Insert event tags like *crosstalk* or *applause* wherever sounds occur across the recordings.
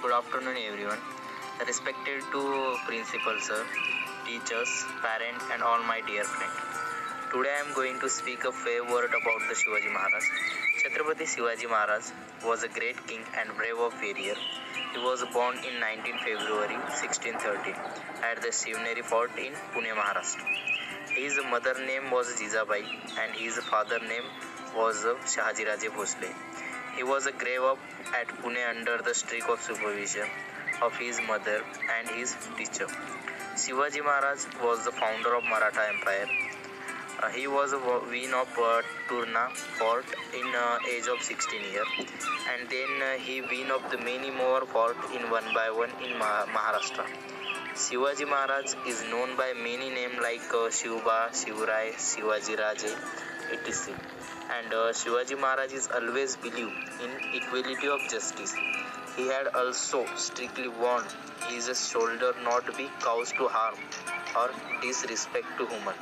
Good afternoon, everyone. Respected to principal sir, teachers, parents, and all my dear friends. Today I am going to speak a fair word about the Shivaji Maharaj. Chhatrapati Shivaji Maharaj was a great king and brave warrior. He was born in 19 February 1613 at the Shivneri fort in Pune, Maharashtra. His mother name was Jijabai and his father name was Shahajiraje Bhosle. He was a grave up at Pune under the strict of supervision of his mother and his teacher. Shivaji Maharaj was the founder of Maratha Empire. Uh, he was a queen of uh, Torna fort in uh, age of 16 years and then uh, he win of the many more fort in one by one in Ma- Maharashtra. Shivaji Maharaj is known by many names like uh, Shivba, Shivrai, Shivaji Raje, etc. And uh, Shivaji Maharaj is always believed in equality of justice. He had also strictly warned his soldier not to be caused to harm or disrespect to human.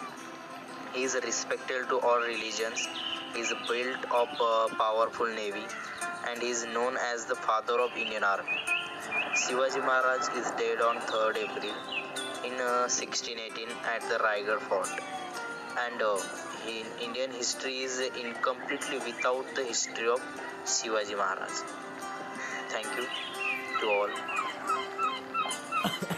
He is respected to all religions. He is built of a powerful navy and is known as the father of Indian Army. Shivaji Maharaj is dead on 3rd April in uh, 1618 at the Raigad fort. And uh, in Indian history is incompletely without the history of Shivaji Maharaj. Thank you to all. *laughs*